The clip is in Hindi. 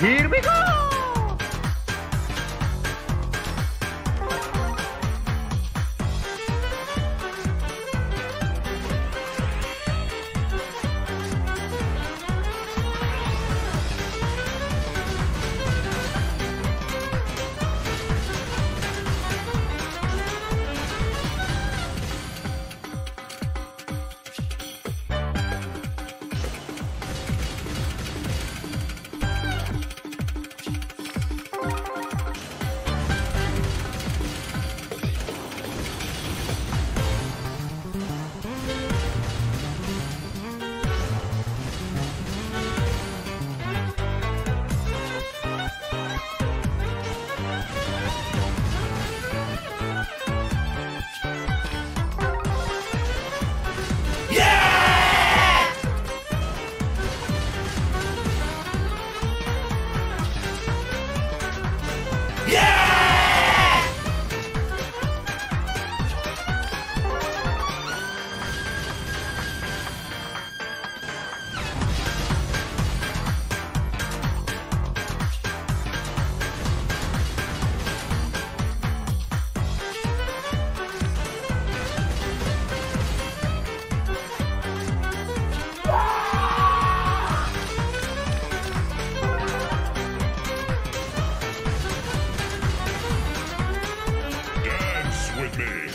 Here we go! Me.